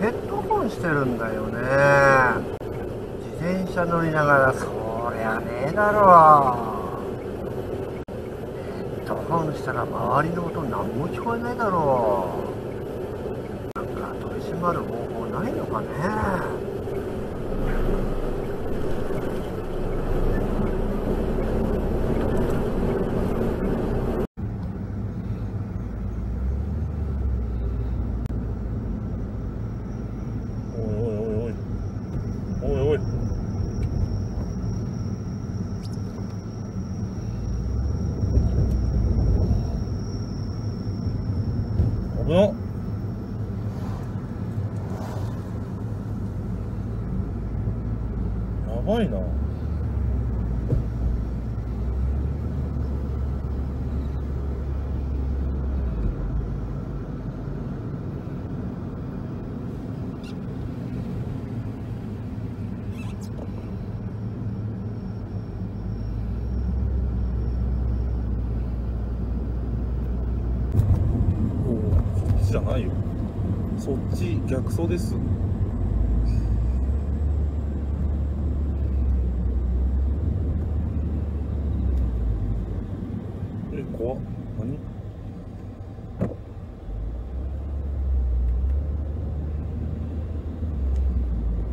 ヘッドホンしてるんだよね。自転車乗りながら。そりゃねえだろ。ヘッドホンしたら周りの音何も聞こえないだろう。なんか取り締まる方法ないのかね。のやばいな。ちじゃないよ。そっち逆走です。え怖っ。何？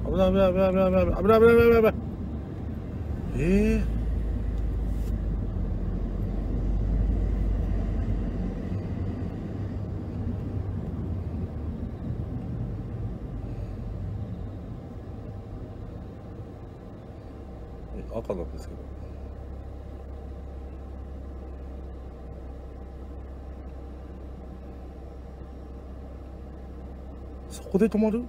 危ない危ない危ない危ない危ない危ない危ない危ない危ない。えええ赤なんですけど。そこで止まる？